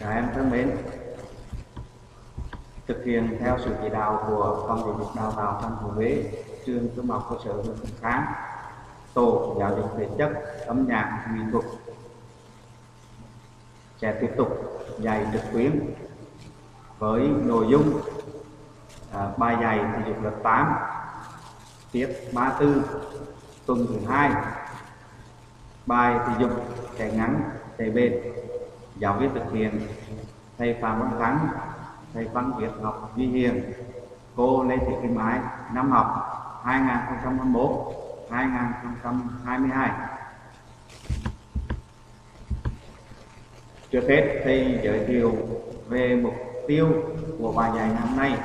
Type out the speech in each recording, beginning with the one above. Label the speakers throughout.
Speaker 1: Các em thân mến, thực hiện theo sự chỉ đạo của phòng giáo dục đào tạo thành phố Huế, trường trung học cơ sở huyện thạch Kháng, tổ giáo dục thể chất, âm nhạc, nghệ thuật sẽ tiếp tục dạy trực tuyến với nội dung à, bài dạy thể dục lớp 8 tiết 34 tuần thứ hai bài thể dục chạy ngắn chạy bền giáo viên thực hiện. Thầy phạm văn thắng, thầy văn việt học duy hiền, cô lê thị kim ái, năm học 2021 2022 trước hết, thầy giới thiệu về mục tiêu của bài dạy năm nay.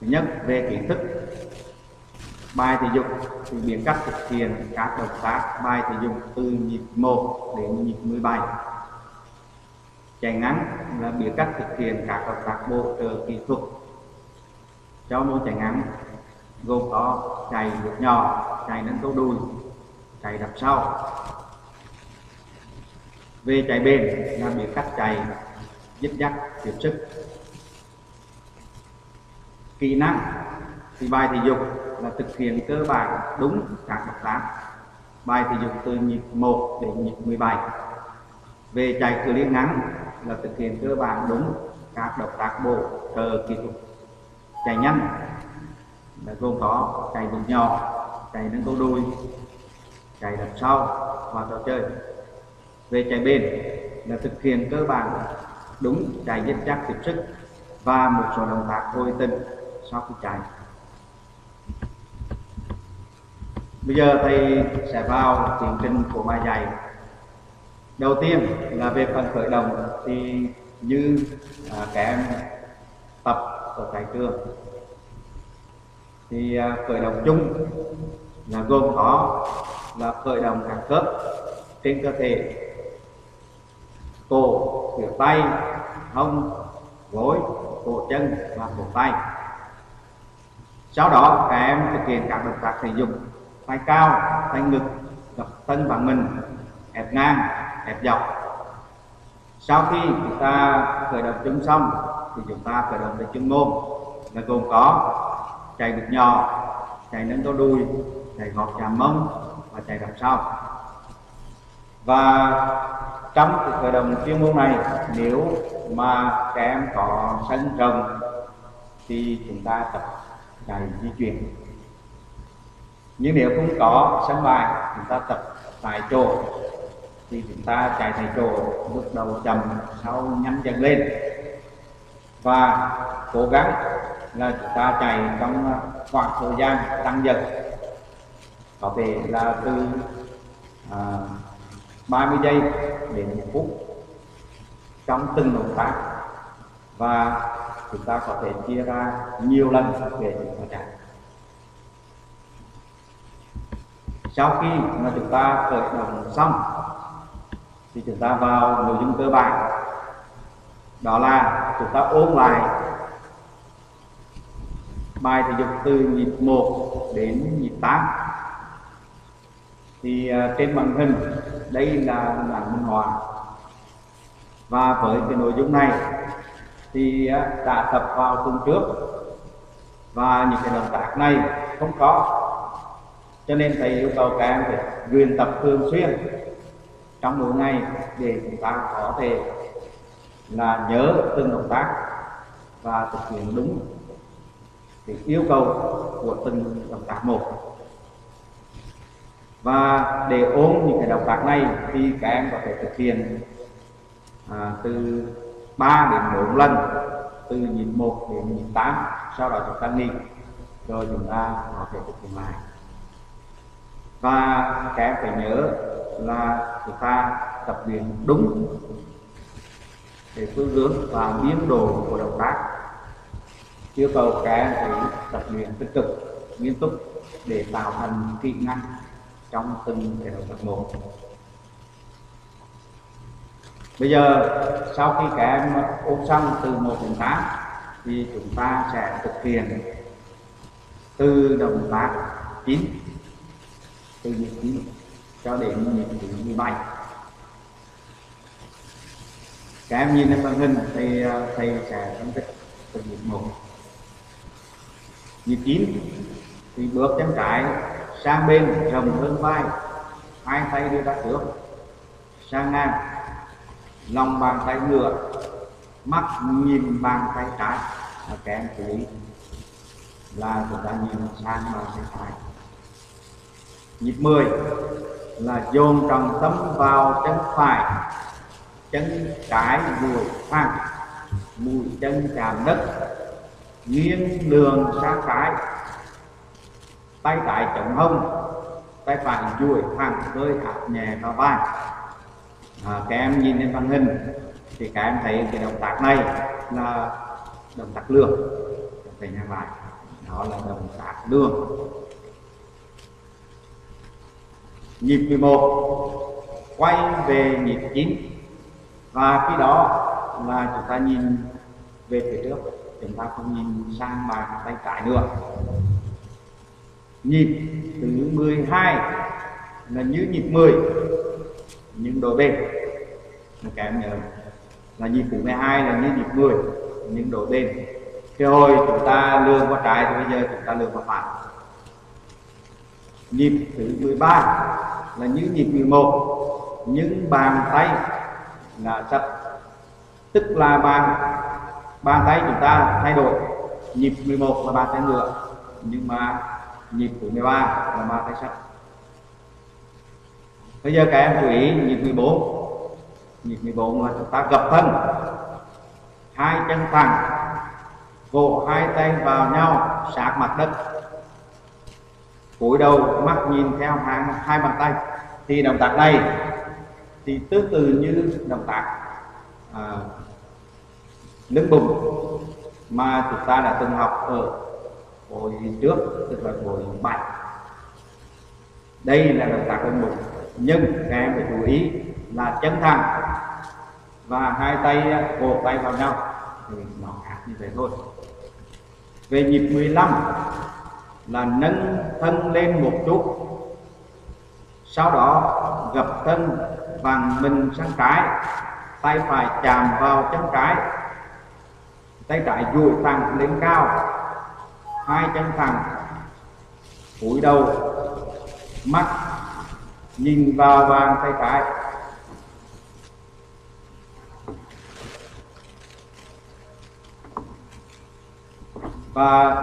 Speaker 1: Thứ nhất, về kiến thức bài thể dục thì biết cách thực hiện các động tác bài thể dục từ nhịp 1 đến nhịp 17 chạy ngắn là biết cách thực hiện các động tác bộ trợ kỹ thuật. Cho môn chạy ngắn, gồm có chạy vượt nhỏ, chạy nâng câu đùi, chạy đập sau. Về chạy bền là biết cách chạy dứt dắt, tiếp sức. Kỹ năng thì bài thể dục là thực hiện cơ bản đúng các động tác bài thể dục từ nhịp 1 đến nhịp 17 về chạy cự ly ngắn là thực hiện cơ bản đúng các động tác bộ trợ kỹ thuật. Chạy nhanh là gồm có chạy vùng nhỏ, chạy nâng câu đuôi chạy đằng sau và trò chơi. Về chạy bền là thực hiện cơ bản đúng chạy dứt chắc tiếp sức và một số động tác hồi tình sau khi chạy. Bây giờ thầy sẽ vào tiến trình của bài dạy. Đầu tiên là về phần khởi động thì như à, các em tập ở tại trường thì à, khởi động chung là gồm có là khởi động các khớp trên cơ thể cổ cửa tay hông gối cổ chân và cổ tay. Sau đó các em thực hiện các động tác thể dục tay cao tay ngực gập thân bằng mình ép ngang ép dọc. Sau khi chúng ta khởi động chân xong thì chúng ta khởi động về chân ngôn, là gồm có chạy được nhỏ chạy nâng câu đuôi chạy gọt chạm mông và chạy đằng sau. Và trong cái khởi động chuyên môn này nếu mà các em có sân rồng thì chúng ta tập chạy di chuyển nhưng nếu không có sân bài chúng ta tập tại chỗ. Thì chúng ta chạy tại chỗ bước đầu chậm sau nhanh dần lên. Và cố gắng là chúng ta chạy trong khoảng thời gian tăng dần. Có thể là từ à, 30 giây đến 1 phút trong từng động tác. Và chúng ta có thể chia ra nhiều lần để chúng ta chạy. Sau khi mà chúng ta khởi động xong thì chúng ta vào nội dung cơ bản. Đó là chúng ta ôn lại bài thể dục từ nhịp 1 đến nhịp 8 thì uh, trên màn hình đây là bản minh họa. Và với cái nội dung này thì uh, đã tập vào tuần trước. Và những cái động tác này không có cho nên thầy yêu cầu các em phải luyện tập thường xuyên trong mỗi ngày để chúng ta có thể là nhớ từng động tác và thực hiện đúng cái yêu cầu của từng động tác một. Và để ôn những cái động tác này thì các em có thể thực hiện à, từ 3 đến 4 lần từ nhịp 1 đến nhịp 8 sau đó chúng ta nghỉ rồi chúng ta có thể thực hiện lại và các em phải nhớ là chúng ta tập luyện đúng để phương hướng và biên đồ của động tác. Yêu cầu các em phải tập luyện tích cực, nghiêm túc để tạo thành kỹ năng trong từng cái động tác một. Bây giờ, sau khi các em ôn xong từ 1 đến 8 thì chúng ta sẽ thực hiện từ động tác 9 từ nhịp 9 cho đến nhịp thứ 17 các em nhìn lên màn hình thì thầy sẽ phân tích từng nhịp một. Nhịp chín thì bước chân trái, sang bên, rộng hơn vai. Hai tay đưa ra trước. Sang ngang. Lòng bàn tay ngửa. Mắt nhìn bàn tay trái. Và các em chú ý. Là chúng ta nhìn sang bàn tay phải nhịp 10 là dồn trọng tâm vào chân phải chân trái đùi thẳng mũi chân chạm đất nghiêng đường sang trái. Tay trái chống hông tay phải duỗi thẳng hơi áp nhẹ vào vai. À, các em nhìn lên màn hình thì các em thấy cái động tác này là động tác lương thầy nhắc lại. Đó là động tác lường nhịp 11 quay về nhịp 9 và khi đó là chúng ta nhìn về phía trước, chúng ta không nhìn sang bàn tay trái nữa. Nhịp thứ 12 là như nhịp 10 nhưng đổi bên. Các em nhớ là nhịp thứ 12 là như nhịp 10 nhưng đổi bên. Cái hồi chúng ta lương qua trái thì bây giờ chúng ta lương qua phải. Nhịp thứ 13 là như nhịp 11 nhưng bàn tay là chặt tức là bàn bàn tay chúng ta thay đổi. Nhịp 11 là bàn tay ngựa, nhưng mà nhịp thứ 13 là bàn tay sắt. Bây giờ các em chú ý nhịp 14 nhịp 14 là chúng ta gập thân. Hai chân thẳng, vỗ hai tay vào nhau, sát mặt đất cúi đầu mắt nhìn theo hai, hai bàn tay. Thì động tác này thì tương tự như động tác à, lưng bụng mà chúng ta đã từng học ở buổi trước tức là buổi bảy. Đây là động tác lưng bụng nhưng các em phải chú ý là chân thẳng và hai tay vỗ tay vào nhau. Thì nó khác như vậy thôi. Về nhịp 15 là nâng thân lên một chút. Sau đó, gập thân bằng mình sang trái, tay phải chạm vào chân trái, tay trái duỗi thẳng lên cao, hai chân thẳng, cúi đầu, mắt nhìn vào bàn tay trái. Và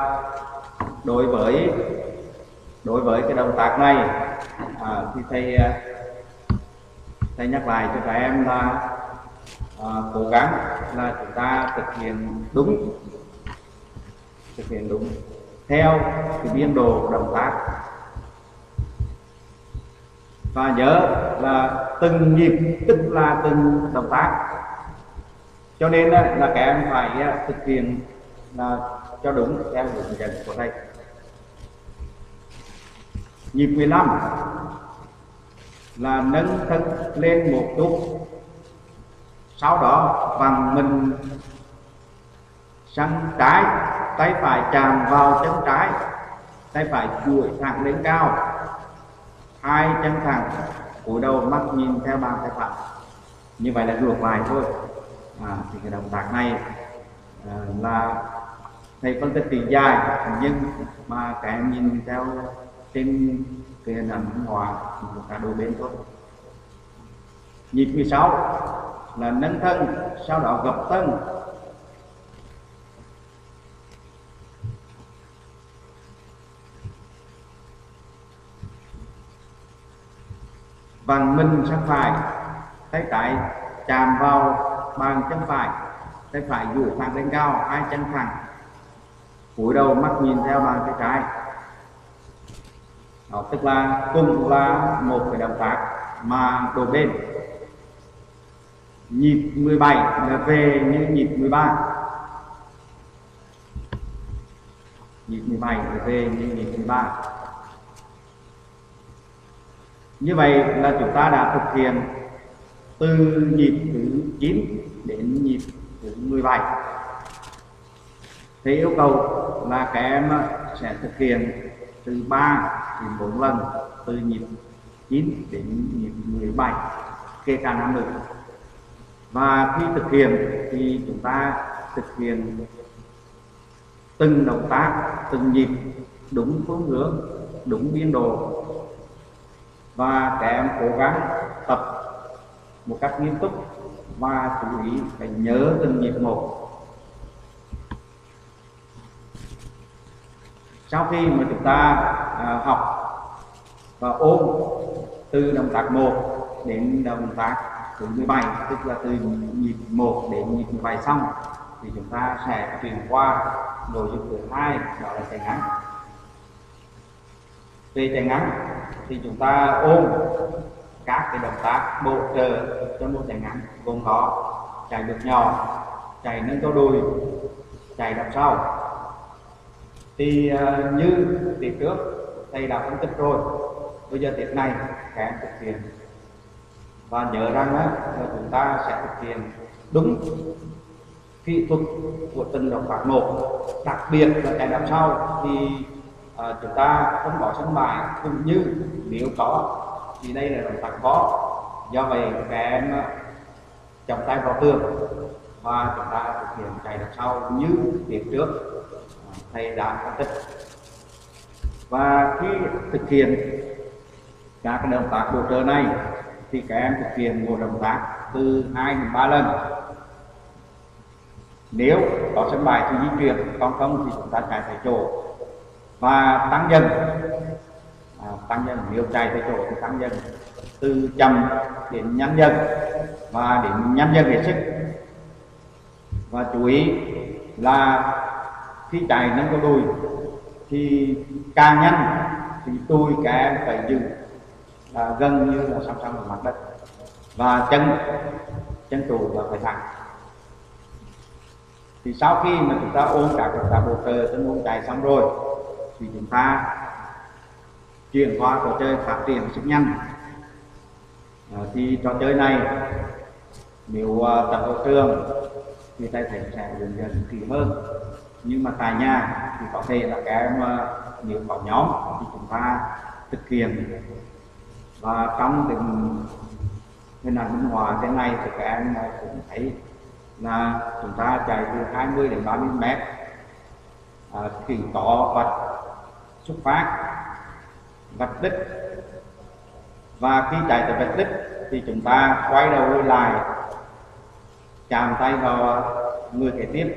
Speaker 1: đối với đối với cái động tác này à, thì thầy à, thầy nhắc lại cho các em là à, cố gắng là chúng ta thực hiện đúng thực hiện đúng theo cái biên độ động tác. Và nhớ là từng nhịp tức là từng động tác. Cho nên à, là các em phải à, thực hiện là cho đúng theo hướng dẫn của thầy. Nhịp 15 là nâng thân lên một chút sau đó bằng mình sang trái tay phải chạm vào chân trái tay phải duỗi thẳng lên cao hai chân thẳng cúi đầu mắt nhìn theo bàn tay phải. Như vậy là ngược lại thôi. À, thì cái động tác này à, là thầy phân tích thì dài, nhưng mà các em nhìn theo trên cái hình ảnh hòa của cả đôi bên thôi. Nhịp 16 là nâng thân, sau đó gập thân. Bằng mình sang phải, tay trái chạm vào bàn chân phải, tay phải duỗi thẳng lên cao, hai chân thẳng cúi đầu mắt nhìn theo bàn tay trái. Đó, tức là cùng là một cái động tác mà đổ bên nhịp 17 là về như nhịp 13 nhịp 17 là về như nhịp 13 như vậy là chúng ta đã thực hiện từ nhịp thứ 9 đến nhịp thứ 17 thì yêu cầu là các em ờ, sẽ thực hiện từ 3 đến 4 lần, từ nhịp 9 đến nhịp 17 kể cả nam nữ. Và khi thực hiện thì chúng ta thực hiện từng động tác, từng nhịp, đúng phương hướng, đúng biên độ. Và các em cố gắng tập một cách nghiêm túc và chú ý phải nhớ từng nhịp một. Sau khi mà chúng ta à, học và ôn từ động tác 1 đến động tác thứ 17 tức là từ nhịp 1 đến nhịp 17 xong thì chúng ta sẽ chuyển qua nội dung thứ hai đó là chạy ngắn về chạy ngắn thì chúng ta ôn các cái động tác bổ trợ cho một chạy ngắn gồm có chạy được nhỏ chạy nâng cao đùi chạy đằng sau thì uh, như tiệc trước thầy đã phân tích rồi. Bây giờ tiệc này các em thực hiện. Và nhớ rằng á, là chúng ta sẽ thực hiện đúng kỹ thuật của từng động tác một. Đặc biệt là chạy năm sau thì à, chúng ta không có sân bài cũng như nếu có thì đây là động tác có do vậy các em à, chồng tay vào tường và chúng ta thực hiện chạy đằng sau như tiệc trước thầy đã phân tích và khi thực hiện các động tác bổ trợ này thì các em thực hiện một động tác từ 2 đến 3 lần. Nếu có sân bài thì di chuyển còn không thì chúng ta chạy tại chỗ và tăng dần. À, tăng dần nếu chạy tại chỗ thì tăng dần từ chậm đến nhanh dần và đến nhanh dần hết sức. Và chú ý là khi chạy nâng cao đuôi thì càng nhanh thì tôi cả em phải dừng là gần như là song song với mặt đất. Và chân chân trụ là phải thẳng. Thì sau khi mà chúng ta ôm cả các tạ bổ cờ cho môn chạy xong rồi thì chúng ta chuyển qua trò chơi phát triển sức nhanh. À, thì trò chơi này nếu uh, tập ở trường thì ta thấy sẽ dần dần kỳ hơn nhưng mà tại nhà thì có thể là các em nếu có nhóm thì chúng ta thực hiện. Và trong tình hình ảnh minh họa thế này thì các em cũng thấy là chúng ta chạy từ 20 đến 30 mét. À, khi có vật xuất phát vạch đích và khi chạy tới vạch đích thì chúng ta quay đầu lui lại chạm tay vào người kế tiếp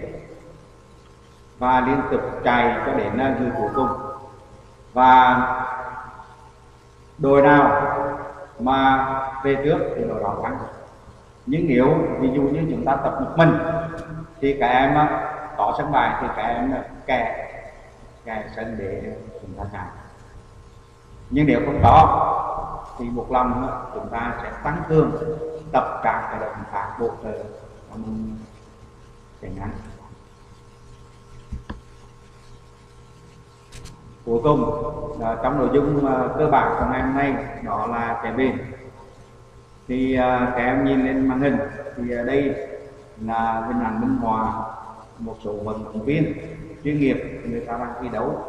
Speaker 1: và liên tục chạy cho đến người cuối cùng. Và đội nào mà về trước thì đội đó thắng. Nhưng nếu ví dụ như chúng ta tập một mình, thì các em có sân bài thì các em kè kè sân để chúng ta chạy. Nhưng nếu không có, thì một lần chúng ta sẽ tăng cường tập các cái động tác bộ trợ. Trong chạy ngắn cuối cùng à, trong nội dung à, cơ bản của ngày hôm nay đó là chạy bền. Thì à, các em nhìn lên màn hình thì à, đây là hình ảnh minh họa một số vận động viên chuyên nghiệp người ta đang thi đấu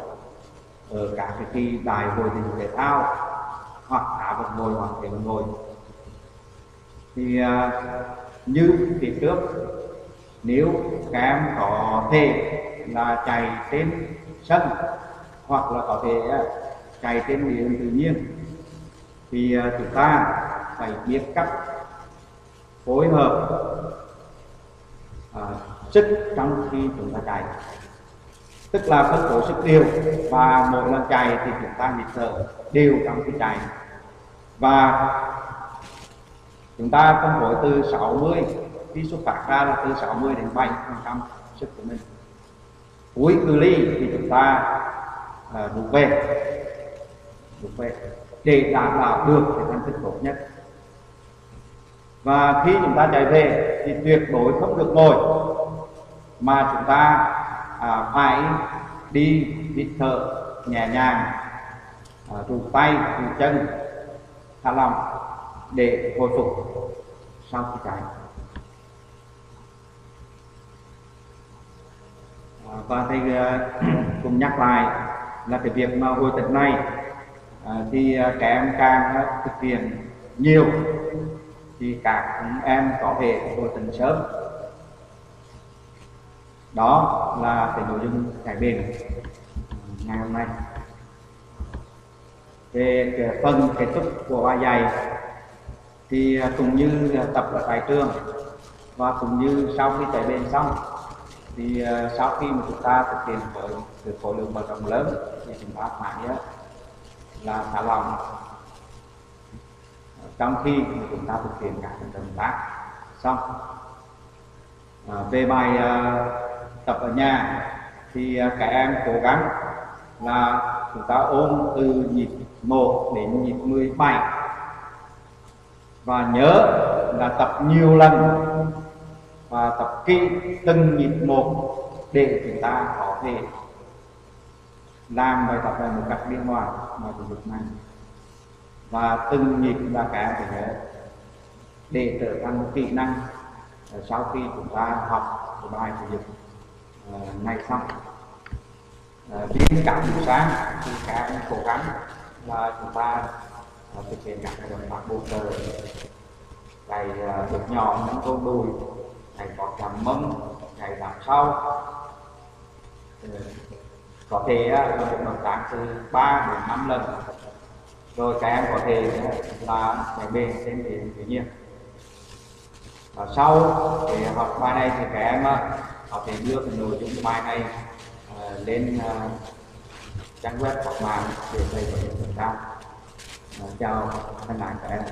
Speaker 1: ở các cái kỳ đại hội thể dục thể thao hoặc cả vật ngồi hoặc thể vật ngồi thì à, như thì trước nếu các em có thể là chạy trên sân hoặc là có thể à, chạy trên địa tự nhiên thì à, chúng ta phải biết cách phối hợp à, sức trong khi chúng ta chạy. Tức là phân bổ sức đều và mỗi lần chạy thì chúng ta nhịp thở đều trong khi chạy. Và chúng ta phân bổ từ 60 khi xuất phát ra là từ 60 đến 70 phần trăm sức của mình. Cuối cự ly thì chúng ta rút về rút về để đảm bảo được cái thành tích tốt nhất. Và khi chúng ta chạy về thì tuyệt đối không được ngồi mà chúng ta à, phải đi hít thở nhẹ nhàng à, tay trụ chân thả lỏng để hồi phục sau khi chạy. À, và thầy à, cùng nhắc lại là cái việc mà hồi tịch này à, thì à, các em càng à, thực hiện nhiều thì các em có thể hồi tình sớm. Đó là cái nội dung cải bền ngày hôm nay. Về cái phần kết thúc của bài dạy thì à, cũng như tập ở tại trường và cũng như sau khi cải bền xong thì à, sau khi mà chúng ta thực hiện với sự khối lượng vận động lớn thì chúng ta phải à, là thả lỏng. Trong khi mà chúng ta thực hiện các động tác. Xong. À, về bài uh, tập ở nhà thì uh, các em cố gắng là chúng ta ôm từ nhịp 1 đến nhịp 17 và nhớ là tập nhiều lần và tập kỹ từng nhịp một để chúng ta có thể làm bài tập này một cách liên hoàn mà tập dục này. Và từng nhịp là cả phải nhớ để trở thành một kỹ năng ờ, sau khi chúng ta học cái bài thể dục ờ, này xong. Ờ, Đến cả buổi sáng thì các em cố gắng là chúng ta thực hiện các cái động tác bổ trợ chạy uh, bước nhỏ những câu đùi chạy có cảm mông ngày làm sau ừ. có thể à, là một động tác từ 3 đến 5 lần. Rồi các em có thể à, là phải bền trên cái tự nhiên. Và sau thì học bài này thì các em à, có thể đưa cái nội dung bài này uh, lên uh, trang web hoặc mạng để thầy có thể kiểm tra chào thân lại các em.